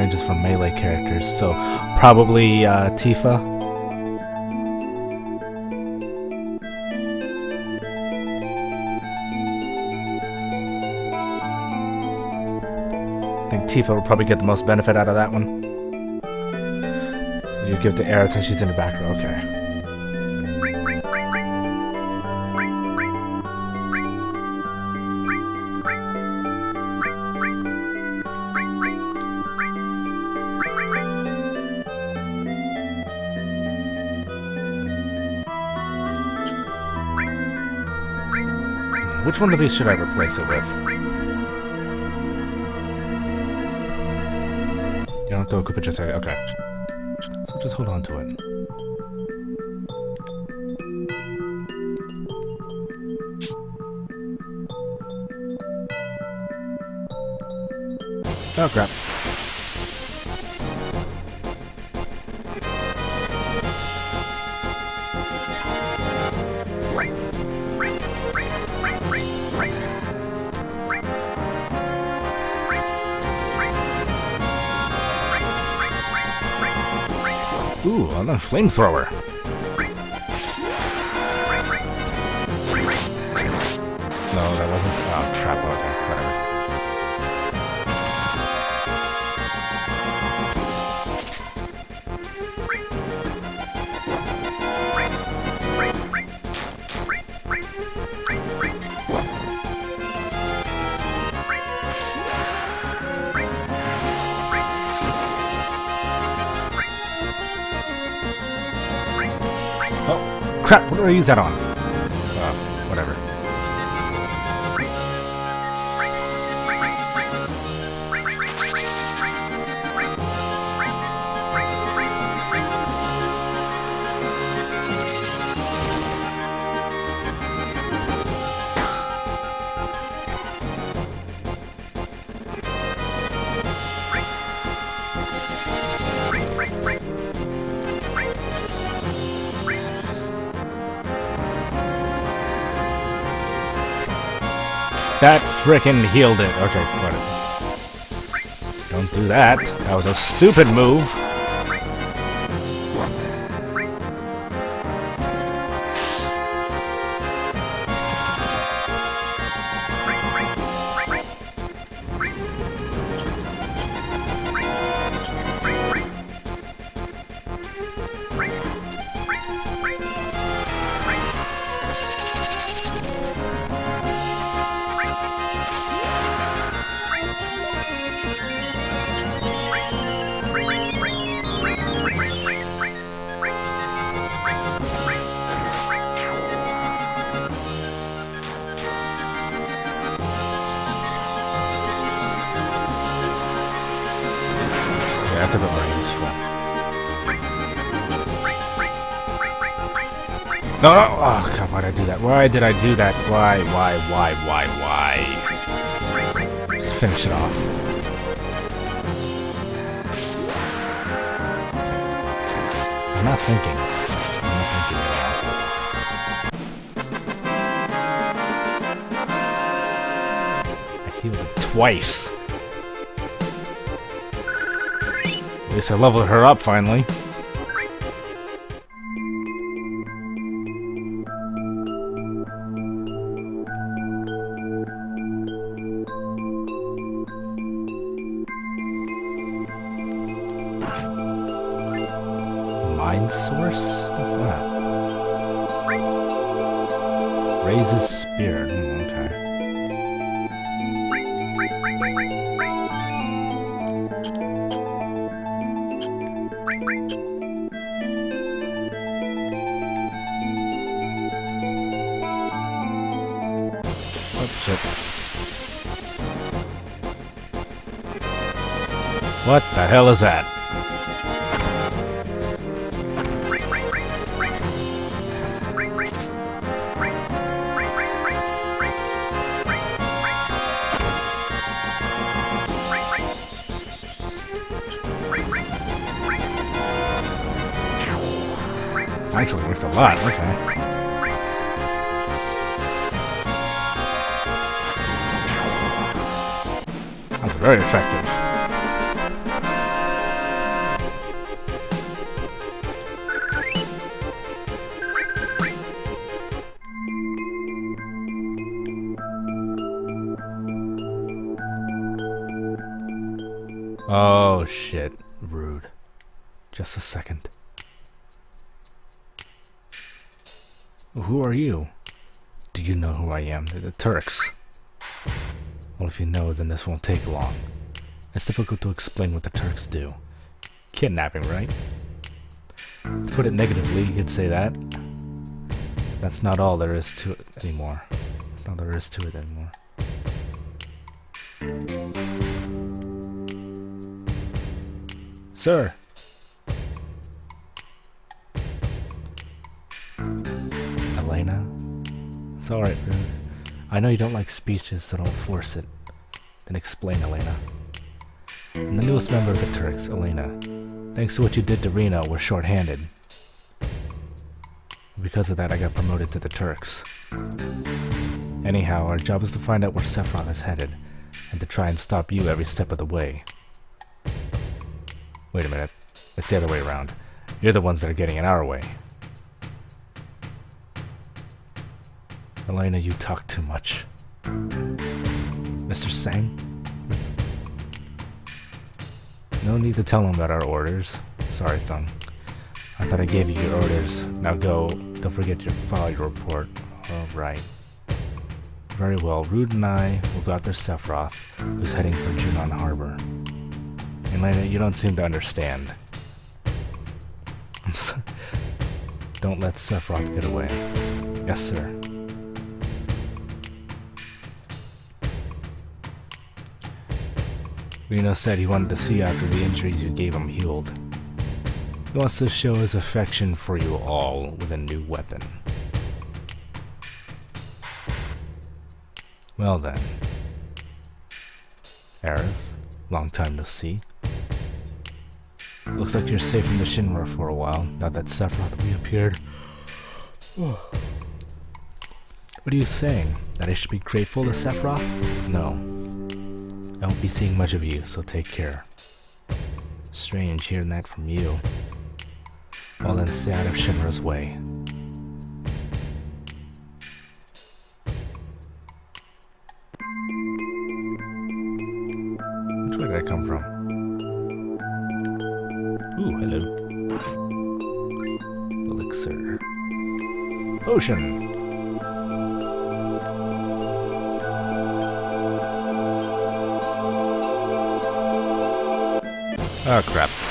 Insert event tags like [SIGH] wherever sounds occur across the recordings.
ranges for melee characters, so probably uh, Tifa. I think Tifa will probably get the most benefit out of that one. So you give the to Aerith she's in the back row, okay. Which one of these should I replace it with? You don't throw a Koopa just okay. So just hold on to it. Oh crap. Flamethrower. Crap. What do I use that on? That frickin' healed it. Okay, whatever. Don't do that. That was a stupid move. No, no! Oh, God, why did I do that? Why did I do that? Why, why, why, why, why? Just finish it off. I'm not thinking. I'm not thinking at all. I healed it twice. At least I leveled her up finally. Source? What's that? Raises spear. Hmm, okay. Oh shit. What the hell is that? actually worth a lot, okay. That's very effective. Oh shit, rude. Just a second. Who are you? Do you know who I am? They're the Turks. Well, if you know, then this won't take long. It's difficult to explain what the Turks do. Kidnapping, right? To put it negatively, you could say that. That's not all there is to it anymore. That's not all there is to it anymore. Sir. Elena? It's alright, I know you don't like speeches, so don't force it. Then explain, Elena. I'm the newest member of the Turks, Elena. Thanks to what you did to Reno, we're short-handed. Because of that, I got promoted to the Turks. Anyhow, our job is to find out where Sephiroth is headed, and to try and stop you every step of the way. Wait a minute. It's the other way around. You're the ones that are getting in our way. Elena, you talk too much. Mr. Tseng? No need to tell him about our orders. Sorry, Tseng. I thought I gave you your orders. Now go. Don't forget to file your report. Alright. Very well. Rude and I will go after Sephiroth, who's heading for Junon Harbor. Elena, you don't seem to understand. [LAUGHS] don't let Sephiroth get away. Yes, sir. Reno said he wanted to see after the injuries you gave him healed. He wants to show his affection for you all with a new weapon. Well then. Aerith, long time no see. Looks like you're safe from the Shinra for a while, now that Sephiroth reappeared. what are you saying? That I should be grateful to Sephiroth? No. I won't be seeing much of you, so take care. Strange hearing that from you. Well then, stay out of Shinra's way. Which way did I come from? Ooh, hello. Elixir. Potion! Oh crap.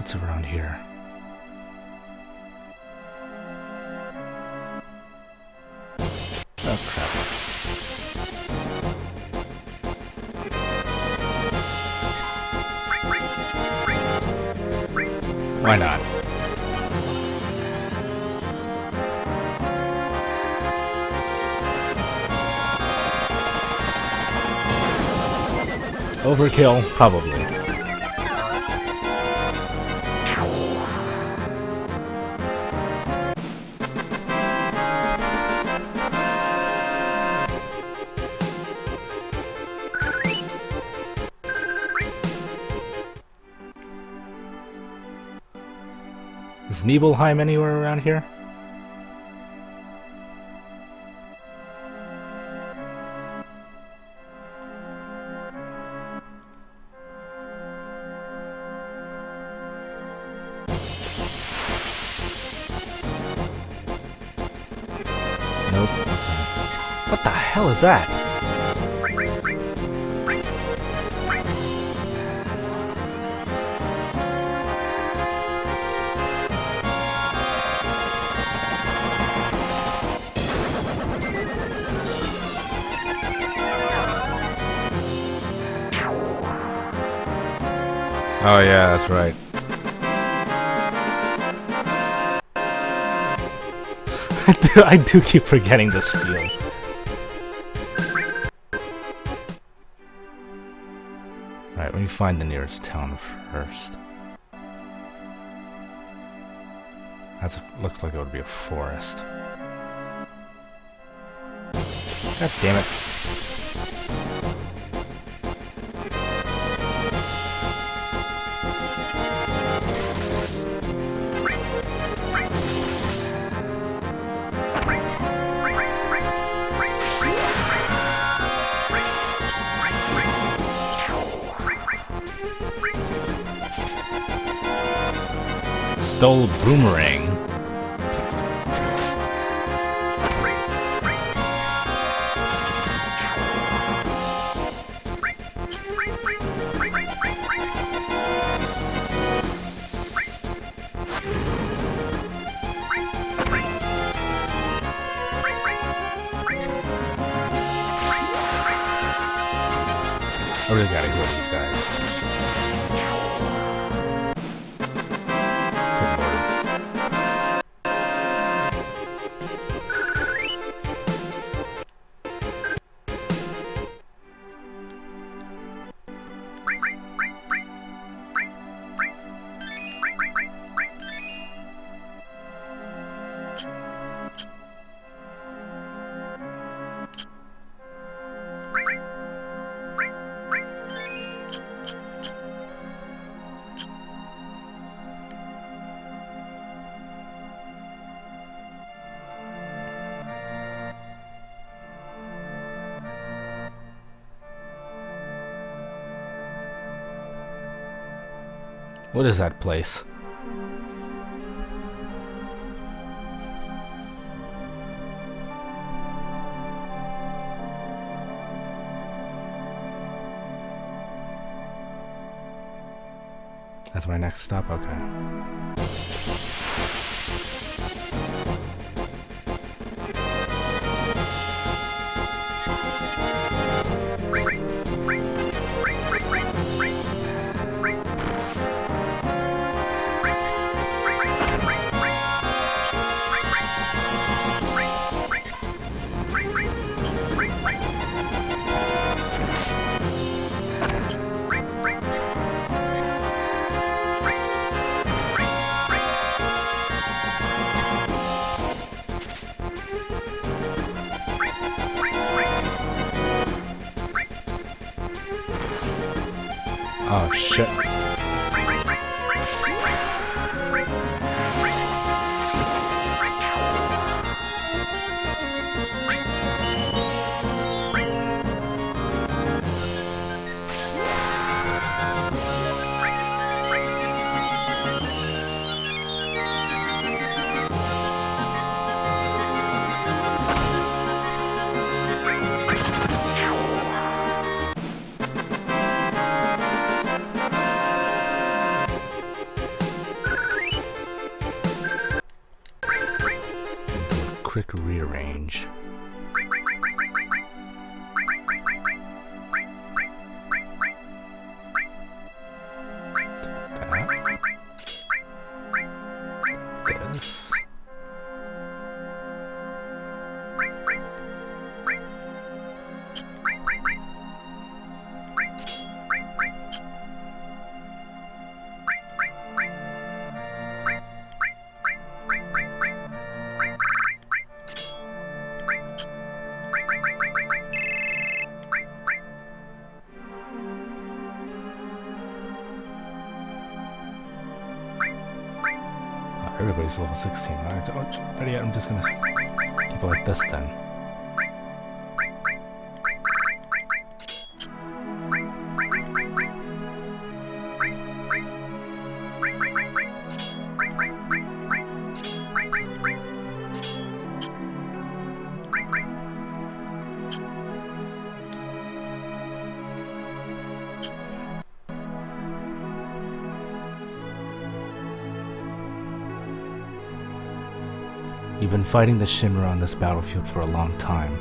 What's around here? Oh crap. Why not? Overkill? Probably. Is Nibelheim anywhere around here? Nope. What the hell is that? Oh yeah, that's right. [LAUGHS] I do, keep forgetting to steal. Alright, let me find the nearest town first. That looks like it would be a forest. God damn it. Stole boomerang. What is that place? That's my next stop, okay. Level 16. Alright, oh, I'm just gonna keep it like this then. Fighting the Shinra on this battlefield for a long time.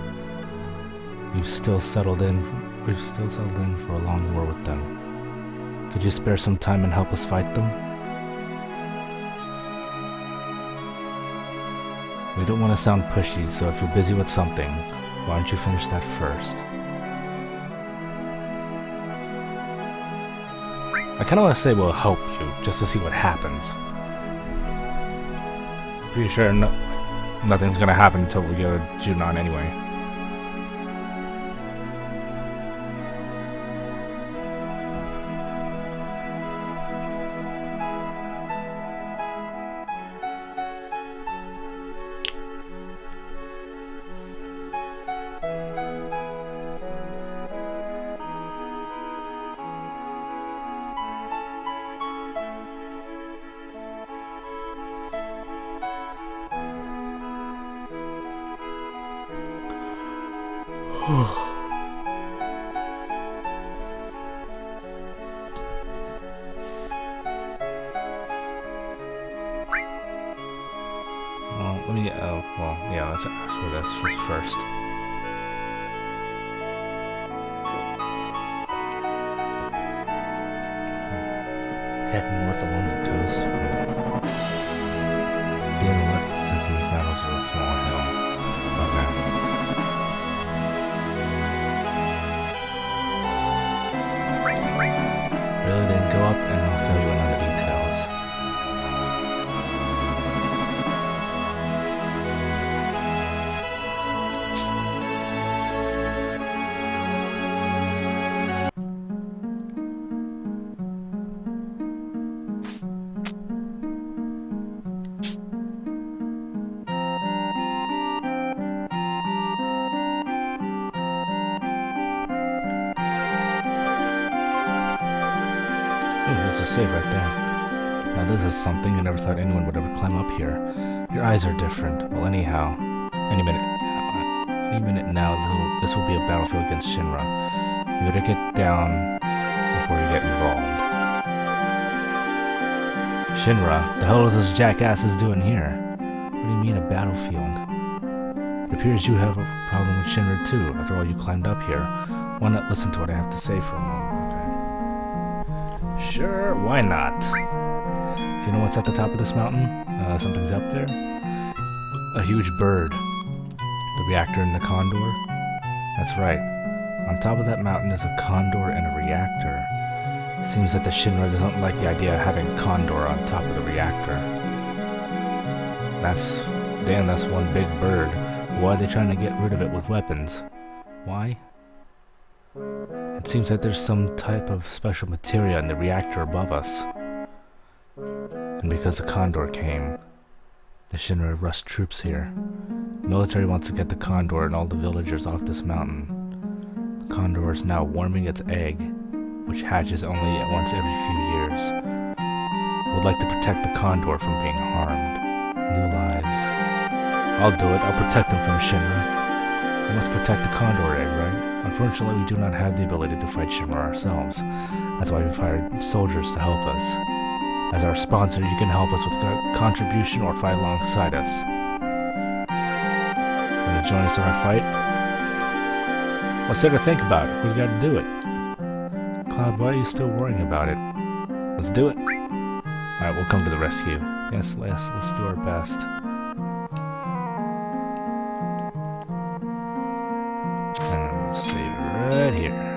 We've still settled in we've still settled in for a long war with them. Could you spare some time and help us fight them? We don't want to sound pushy, so if you're busy with something, why don't you finish that first? I kinda wanna say we'll help you, just to see what happens. Pretty sure no nothing's gonna happen until we go to Junon anyway. Oh. [SIGHS] [SIGHS] save climb up here. Your eyes are different. Well, anyhow, any minute, uh, any minute now, this will be a battlefield against Shinra. You better get down before you get involved. Shinra, the hell are those jackasses doing here? What do you mean a battlefield? It appears you have a problem with Shinra too. After all, you climbed up here. Why not listen to what I have to say for a moment? Sure, why not? Do you know what's at the top of this mountain? Uh, something's up there. A huge bird. The reactor and the condor? That's right. On top of that mountain is a condor and a reactor. Seems that the Shinra doesn't like the idea of having condor on top of the reactor. That's... damn, that's one big bird. Why are they trying to get rid of it with weapons? Why? It seems that there's some type of special material in the reactor above us. And because the Condor came, the Shinra rushed troops here. The military wants to get the Condor and all the villagers off this mountain. The Condor is now warming its egg, which hatches only once every few years. I would like to protect the Condor from being harmed. New lives. I'll do it. I'll protect them from Shinra. We must protect the Condor egg, right? Unfortunately, we do not have the ability to fight Shinra ourselves. That's why we've hired soldiers to help us. As our sponsor, you can help us with a contribution or fight alongside us. gonna join us in our fight? What's there to think about? It. We gotta do it. Cloud, why are you still worrying about it? Let's do it. Alright, we'll come to the rescue. Yes, let's, let's do our best. And let's save right here.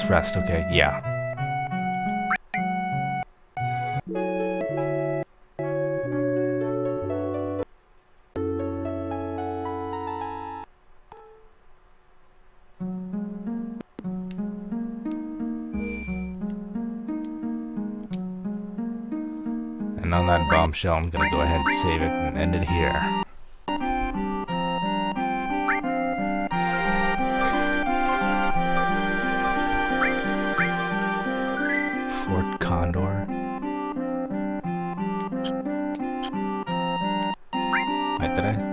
Let's rest, okay? Yeah. And on that bombshell, I'm gonna go ahead and save it and end it here. Wait,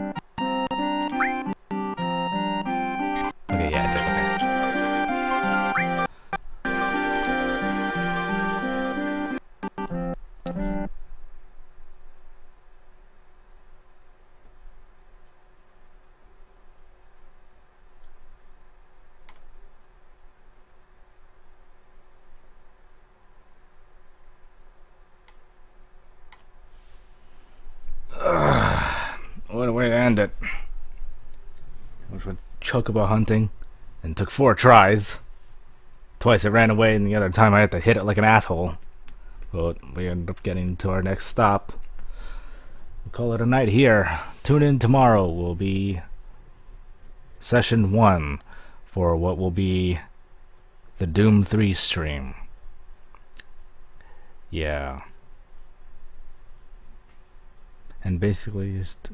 chocobo hunting and took four tries. Twice it ran away, and the other time I had to hit it like an asshole. But we ended up getting to our next stop. We'll call it a night here. Tune in tomorrow. Will be session one for what will be the Doom 3 stream. Yeah. And basically just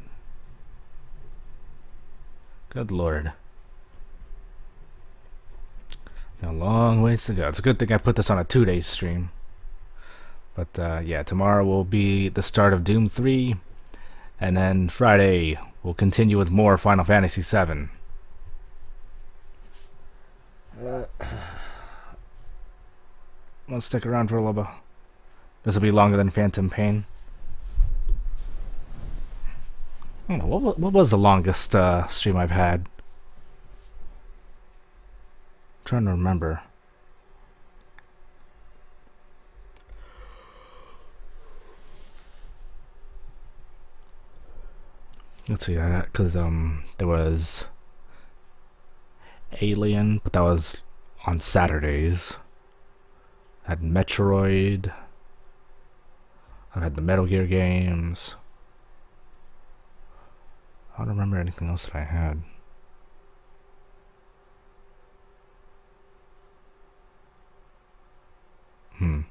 Good lord. Got a long ways to go. It's a good thing I put this on a two-day stream. But uh, yeah, tomorrow will be the start of Doom 3. And then Friday, we'll continue with more Final Fantasy 7. Uh, let's stick around for a little bit. This will be longer than Phantom Pain. I don't know, what, what was the longest uh, stream I've had? Trying to remember. Let's see, because um, there was Alien, but that was on Saturdays. I had Metroid. I had the Metal Gear games. I don't remember anything else that I had. Hmm.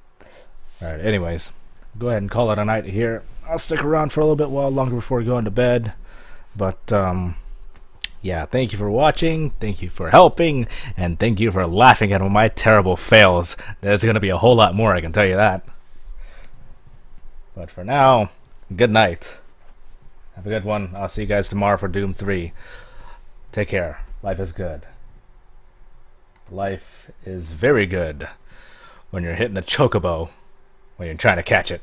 Alright, anyways. Go ahead and call it a night here. I'll stick around for a little bit while longer before going to bed. But, um, yeah, thank you for watching, thank you for helping, and thank you for laughing at my terrible fails. There's to be a whole lot more, I can tell you that. But for now, good night. Have a good one. I'll see you guys tomorrow for Doom 3. Take care. Life is good. Life is very good when you're hitting a chocobo when you're trying to catch it.